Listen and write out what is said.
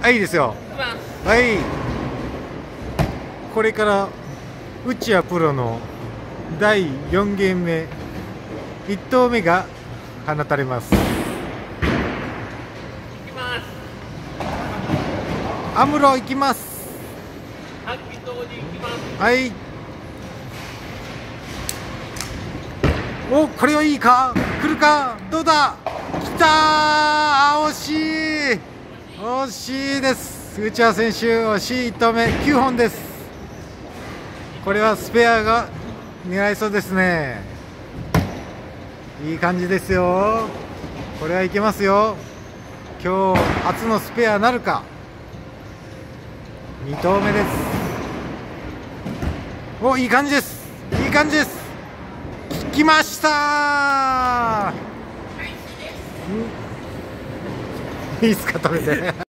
はいいいですよ。はい。これから内谷プロの第4ゲーム目1投目が放たれます。アムロ行きます。はいおこれはいいか？来るか？どうだ？来たー惜しい惜しいです。内谷選手惜しい1投目9本です。これはスペアが狙いそうですね。いい感じですよ。これはいけますよ。今日初のスペアなるか。2投目です。おいい感じです。いい感じです。来ましたいいっすか食べて。